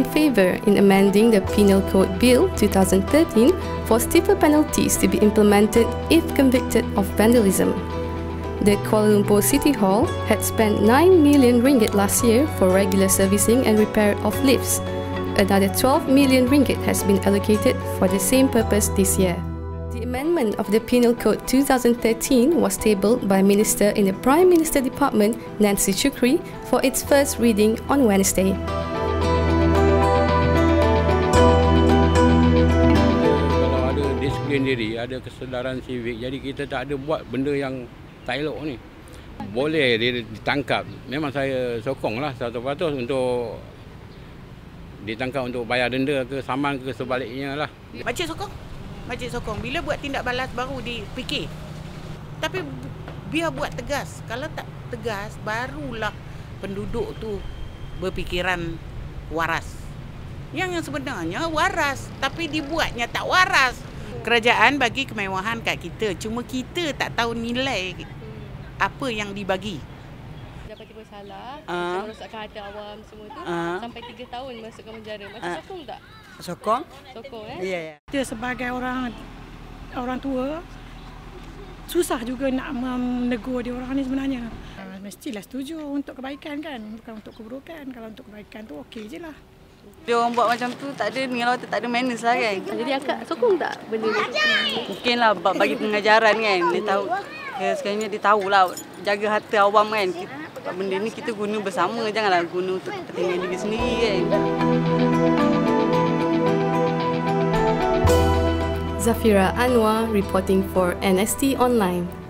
favour in amending the Penal Code Bill 2013 for stiffer penalties to be implemented if convicted of vandalism. The Kuala Lumpur City Hall had spent 9 million ringgit last year for regular servicing and repair of lifts. Another 12 million ringgit has been allocated for the same purpose this year. The amendment of the Penal Code 2013 was tabled by Minister in the Prime Minister Department, Nancy Chukri, for its first reading on Wednesday. Disiplin diri, ada kesedaran sivik, jadi kita tak ada buat benda yang tak elok ni. Boleh dia ditangkap. Memang saya sokonglah 100% untuk ditangkap untuk bayar denda ke saman ke sebaliknya lah. Makcik sokong majlis sokong. Bila buat tindak balas baru dipikir. Tapi biar buat tegas. Kalau tak tegas, barulah penduduk tu berfikiran waras. Yang yang sebenarnya waras, tapi dibuatnya tak waras. Kerajaan bagi kemewahan kat kita, cuma kita tak tahu nilai apa yang dibagi. Dapat kita bersalah, uh, merosakkan hati awam semua tu, uh, sampai 3 tahun masukkan penjara. Macam uh, sokong tak? Sokong. Sokong eh? Ya, yeah, ya. Kita sebagai orang orang tua susah juga nak menegur dia orang ni sebenarnya. Uh, mestilah setuju untuk kebaikan kan, bukan untuk keburukan. Kalau untuk kebaikan tu okey je lah. Dia orang buat macam tu tak ada dengan tak ada manners lah kan. Jadi akak sokong tak benda ni? Mungkin lah bagi pengajaran kan. Dia tahu, ya, sekarang ni dia tahulah jaga hati awam kan. Benda ni kita guna bersama, janganlah guna untuk kepentingan diri sendiri kan. Zafira Anwar reporting for NST Online.